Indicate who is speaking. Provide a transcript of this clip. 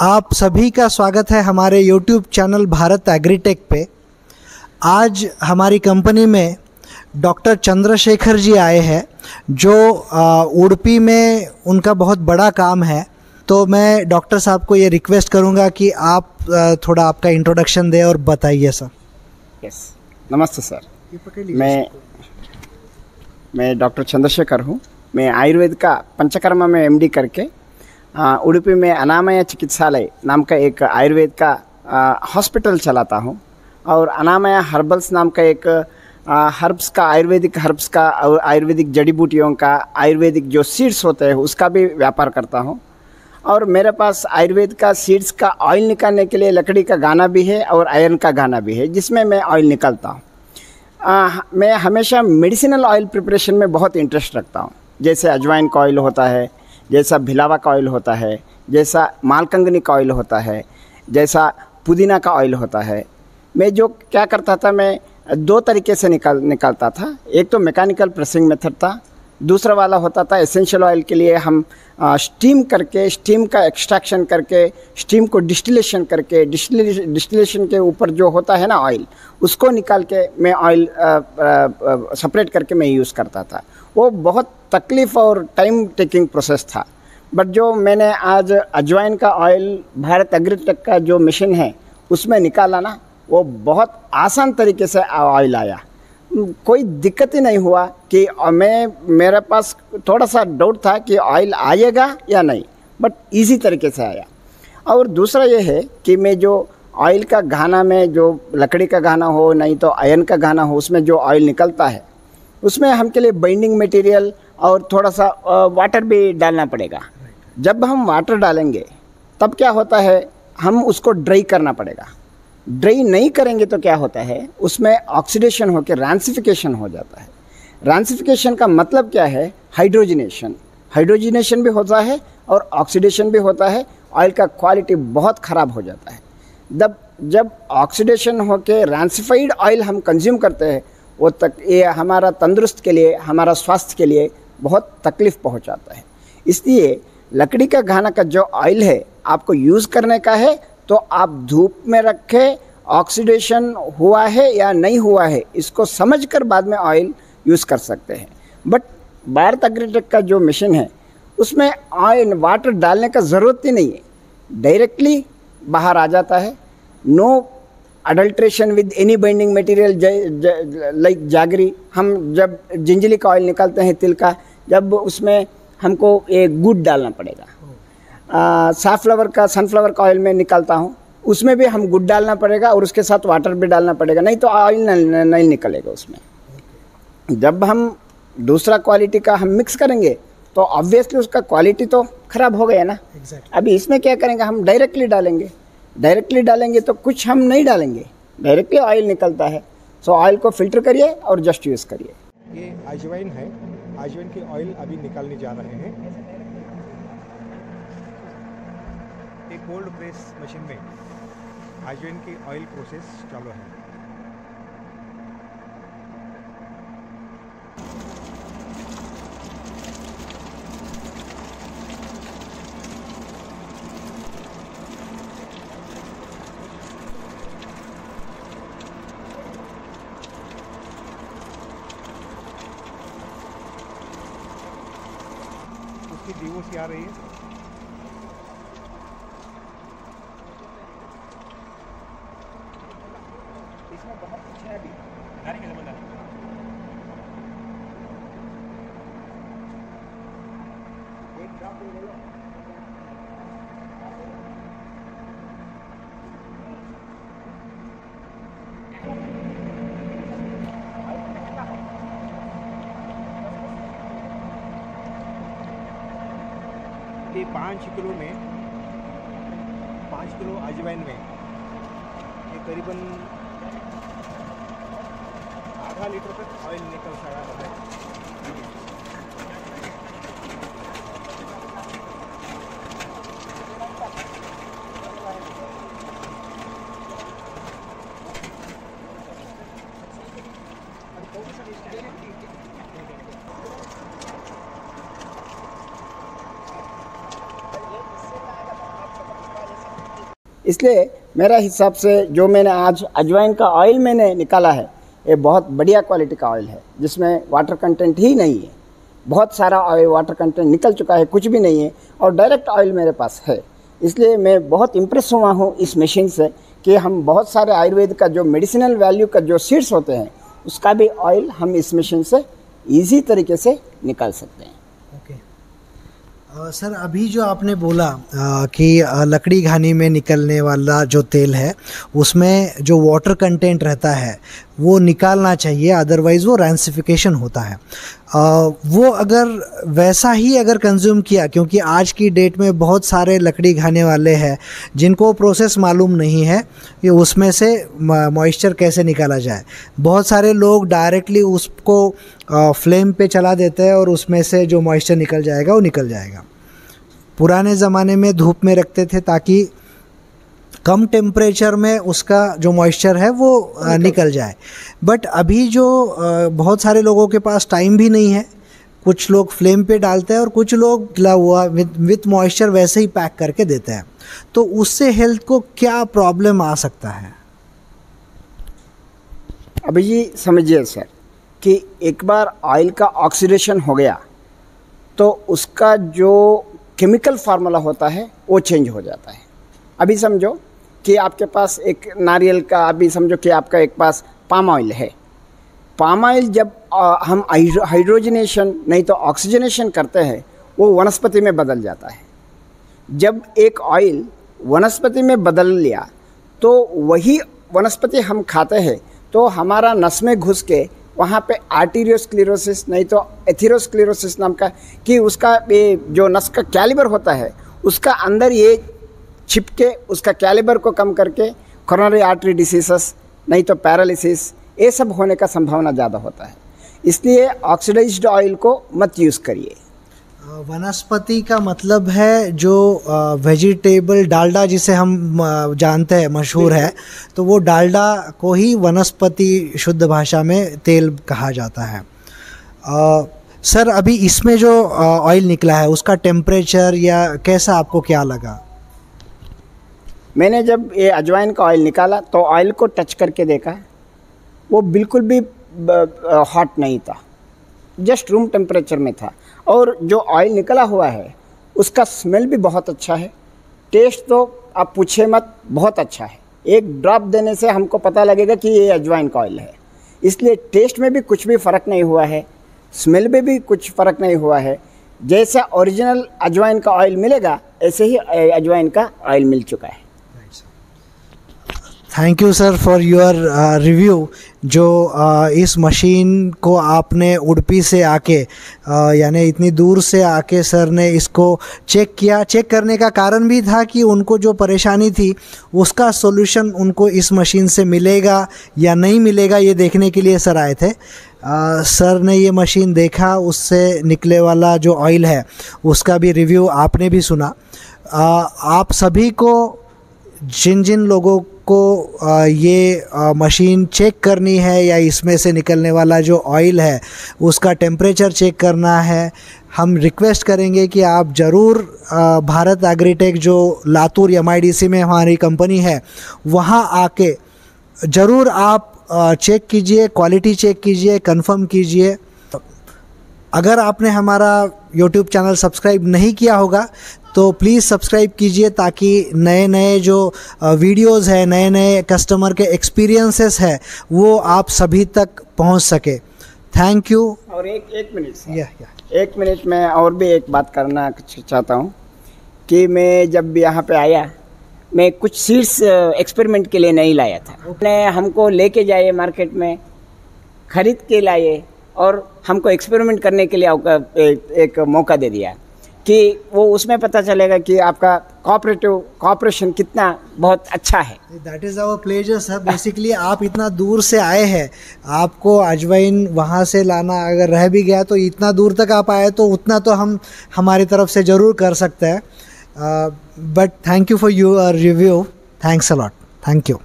Speaker 1: आप सभी का स्वागत है हमारे YouTube चैनल भारत एग्रीटेक पे। आज हमारी कंपनी में डॉक्टर चंद्रशेखर जी आए हैं, जो उड़पी में उनका बहुत बड़ा काम है। तो मैं डॉक्टर साहब को ये रिक्वेस्ट करूँगा कि आप थोड़ा आपका इंट्रोडक्शन दें और बताइए सर।
Speaker 2: यस नमस्ते सर। मैं मैं डॉक्टर चंद्रशेखर हूँ। मैं आयुर्वेद का पंचकर्मा में एमडी करके उड़ुपी में अनामय चिकित्सालय नाम का एक आयुर्वेद का हॉस्पिटल चलाता हूँ। और अनामय हर्बल्स नाम का एक हर्ब्स का, आयुर्वेदिक हर्ब्स का, और आयुर्वेदिक जड़ी बूटियों का, आयुर्वेदिक जो सीड्स होते हैं, उसका भी व्यापार करता हूँ। और मेरे पास आयुर्वेद का सीड्स का ऑयल निकालने के लिए लकड़ी का गाना भी है और आयरन का गाना भी है, जिसमें मैं ऑयल निकालता हूँ। मैं हमेशा मेडिसिनल ऑयल प्रिपरेशन में बहुत इंटरेस्ट रखता हूँ। जैसे अजवाइन का ऑयल होता है जैसा भिलावा का ऑयल होता है जैसा मालकंगनी का ऑयल होता है जैसा पुदीना का ऑयल होता है। मैं जो क्या करता था मैं दो तरीके से निकाल निकालता था। एक तो मैकेनिकल प्रेसिंग मेथड था दूसरा वाला होता था एसेंशियल ऑयल के लिए हम आ, स्टीम करके स्टीम का एक्सट्रैक्शन करके स्टीम को डिस्टिलेशन करके डिस्टिलेशन के ऊपर जो होता है ना ऑयल उसको निकाल के मैं ऑयल सेपरेट करके मैं यूज़ करता था। वो बहुत तकलीफ़ और टाइम टेकिंग प्रोसेस था। बट जो मैंने आज अजवाइन का ऑयल भारत एग्रीटेक का जो मशीन है, उसमें निकाला ना, वो बहुत आसान तरीके से ऑयल आया। कोई दिक्कत ही नहीं हुआ कि मैं, मेरे पास थोड़ा सा डाउट था कि ऑयल आएगा या नहीं बट इजी तरीके से आया। और दूसरा ये है कि मैं जो ऑयल का घाना, में जो लकड़ी का घाना हो, नहीं तो आयन का घाना हो, उसमें जो ऑयल निकलता है उसमें हम के लिए बाइंडिंग मटेरियल और थोड़ा सा वाटर भी डालना पड़ेगा। जब हम वाटर डालेंगे, तब क्या होता है, हम उसको ड्राई करना पड़ेगा। ड्राई नहीं करेंगे तो क्या होता है, उसमें ऑक्सीडेशन होकर रैंसिफिकेशन हो जाता है। रैंसिफिकेशन का मतलब क्या है? हाइड्रोजिनेशन हाइड्रोजिनेशन भी होता है और ऑक्सीडेशन भी होता है। ऑयल का क्वालिटी बहुत ख़राब हो जाता है। जब जब ऑक्सीडेशन होकर रैंसिफाइड ऑयल हम कंज्यूम करते हैं वो तक, ये हमारा तंदुरुस्त के लिए, हमारा स्वास्थ्य के लिए बहुत तकलीफ़ पहुंचाता है। इसलिए लकड़ी का घाना का जो ऑयल है, आपको यूज़ करने का है तो आप धूप में रखें ऑक्सीडेशन हुआ है या नहीं हुआ है, इसको समझकर बाद में ऑयल यूज़ कर सकते हैं। बट भारत अग्रीटेक का जो मशीन है, उसमें ऑयल वाटर डालने का ज़रूरत ही नहीं है। डायरेक्टली बाहर आ जाता है। No adulteration with any binding material like jaggery हम जब जिंजली का ऑयल निकालते हैं तिल का जब उसमें हमको एक गुड डालना पड़ेगा। साफ्लावर का सनफ्लावर का ऑयल में निकालता हूँ उसमें भी हम गुड डालना पड़ेगा और उसके साथ वाटर भी डालना पड़ेगा नहीं तो ऑयल नहीं, नहीं निकलेगा उसमें। जब हम दूसरा क्वालिटी का हम मिक्स करेंगे तो ऑब्वियसली उसका क्वालिटी तो ख़राब हो गया ना। Exactly. अभी इसमें क्या करेंगे हम डायरेक्टली डालेंगे। डायरेक्टली डालेंगे तो कुछ हम नहीं डालेंगे। डायरेक्टली ऑयल निकलता है। सो ऑयल को फ़िल्टर करिए और जस्ट यूज़ करिए।
Speaker 3: ये अजवाइन है। अजवाइन के ऑयल अभी निकालने जा रहे हैं। एक कोल्ड प्रेस मशीन में अजवाइन की ऑयल प्रोसेस चालू है। उसकी आ रही है। इसमें बहुत कुछ है अभी। एक लो। ये पाँच किलो में, पाँच किलो अजवाइन में, ये करीबन आधा लीटर तक ऑयल निकल सकता है
Speaker 2: इसलिए मेरा हिसाब से जो मैंने आज अजवाइन का ऑयल मैंने निकाला है, ये बहुत बढ़िया क्वालिटी का ऑयल है, जिसमें वाटर कंटेंट ही नहीं है। बहुत सारा ऑयल वाटर कंटेंट निकल चुका है, कुछ भी नहीं है, और डायरेक्ट ऑयल मेरे पास है। इसलिए मैं बहुत इम्प्रेस हुआ हूँ इस मशीन से कि हम बहुत सारे आयुर्वेद का जो मेडिसिनल वैल्यू का जो सीड्स होते हैं, उसका भी ऑयल हम इस मशीन से ईजी तरीके से निकाल सकते हैं।
Speaker 1: सर अभी जो आपने बोला आ, कि लकड़ी घानी में निकलने वाला जो तेल है उसमें जो वाटर कंटेंट रहता है वो निकालना चाहिए अदरवाइज़ वो रैंसिफिकेशन होता है। अ, वो अगर वैसा ही अगर कंज्यूम किया क्योंकि आज की डेट में बहुत सारे लकड़ी घाने वाले हैं जिनको प्रोसेस मालूम नहीं है कि उसमें से मॉइस्चर कैसे निकाला जाए। बहुत सारे लोग डायरेक्टली उसको फ्लेम पे चला देते हैं और उसमें से जो मॉइस्चर निकल जाएगा वो निकल जाएगा। पुराने ज़माने में धूप में रखते थे ताकि कम टेम्परेचर में उसका जो मॉइस्चर है वो अ, निकल जाए। बट अभी जो बहुत सारे लोगों के पास टाइम भी नहीं है। कुछ लोग फ्लेम पे डालते हैं और कुछ लोग गिला हुआ विथ विथ मॉइस्चर वैसे ही पैक करके देते हैं। तो उससे हेल्थ को क्या प्रॉब्लम आ सकता है?
Speaker 2: अभी जी समझिए सर कि एक बार ऑयल का ऑक्सीडेशन हो गया तो उसका जो केमिकल फार्मूला होता है वो चेंज हो जाता है। अभी समझो कि आपके पास एक नारियल का अभी समझो कि आपका एक पास पाम ऑयल है। पाम ऑयल जब आ, हम हाइड्रोजनेशन नहीं तो ऑक्सीजनेशन करते हैं वो वनस्पति में बदल जाता है। जब एक ऑयल वनस्पति में बदल लिया तो वही वनस्पति हम खाते हैं तो हमारा नस में घुस के वहाँ पे आर्टीरियोस्क्लेरोसिस नहीं तो एथिरोस्क्लेरोसिस नाम का कि उसका ये जो नस का कैलिबर होता है उसका अंदर ये छिपके उसका कैलिबर को कम करके कोरोनरी आर्टरी डिसीजेस नहीं तो पैरालिसिस ये सब होने का संभावना ज़्यादा होता है। इसलिए ऑक्सीडाइज्ड ऑयल को मत यूज़ करिए।
Speaker 1: वनस्पति का मतलब है जो वेजिटेबल डालडा जिसे हम जानते हैं मशहूर है तो वो डालडा को ही वनस्पति शुद्ध भाषा में तेल कहा जाता है। अ, सर अभी इसमें जो ऑयल निकला है उसका टेम्परेचर या कैसा आपको क्या लगा?
Speaker 2: मैंने जब ये अजवाइन का ऑयल निकाला तो ऑयल को टच करके देखा, वो बिल्कुल भी हॉट नहीं था जस्ट रूम टेम्परेचर में था। और जो ऑयल निकला हुआ है, उसका स्मेल भी बहुत अच्छा है। टेस्ट तो आप पूछे मत, बहुत अच्छा है। एक ड्रॉप देने से हमको पता लगेगा कि ये अजवाइन का ऑयल है। इसलिए टेस्ट में भी कुछ भी फ़र्क नहीं हुआ है स्मेल में भी कुछ फ़र्क नहीं हुआ है। जैसा ओरिजिनल अजवाइन का ऑयल मिलेगा, ऐसे ही अजवाइन का ऑयल मिल चुका है।
Speaker 1: Thank you sir for your review जो uh, इस मशीन को आपने उड़पी से आके uh, यानी इतनी दूर से आके सर ने इसको चेक किया। चेक करने का कारण भी था कि उनको जो परेशानी थी उसका सॉल्यूशन उनको इस मशीन से मिलेगा या नहीं मिलेगा ये देखने के लिए सर आए थे। Uh, सर ने ये मशीन देखा उससे निकले वाला जो ऑयल है उसका भी रिव्यू आपने भी सुना। Uh, आप सभी को जिन जिन लोगों को आ, ये मशीन चेक करनी है या इसमें से निकलने वाला जो ऑयल है उसका टेम्परेचर चेक करना है। हम रिक्वेस्ट करेंगे कि आप ज़रूर भारत एग्रीटेक जो लातूर एमआईडीसी में हमारी कंपनी है वहाँ आके ज़रूर आप चेक कीजिए क्वालिटी चेक कीजिए कंफर्म कीजिए। अगर आपने हमारा यूट्यूब चैनल सब्सक्राइब नहीं किया होगा तो प्लीज़ सब्सक्राइब कीजिए ताकि नए नए जो वीडियोस है नए नए कस्टमर के एक्सपीरियंसेस है वो आप सभी तक पहुँच सके। थैंक यू
Speaker 2: और एक एक मिनट सर।
Speaker 1: या या
Speaker 2: एक मिनट में और भी एक बात करना चाहता हूँ कि मैं जब यहाँ पे आया मैं कुछ सीड्स एक्सपेरिमेंट के लिए नहीं लाया था। उसने हमको लेके जाए मार्केट में खरीद के लाए और हमको एक्सपेरिमेंट करने के लिए एक, एक मौका दे दिया। कि वो उसमें पता चलेगा कि आपका कॉपरेटिव कॉपरेशन कितना बहुत अच्छा है।
Speaker 1: That is our pleasure sir basically आप इतना दूर से आए हैं। आपको अजवाइन वहाँ से लाना अगर रह भी गया तो इतना दूर तक आप आए तो उतना तो हम हमारी तरफ़ से ज़रूर कर सकते हैं। But thank you for your review thanks a lot thank you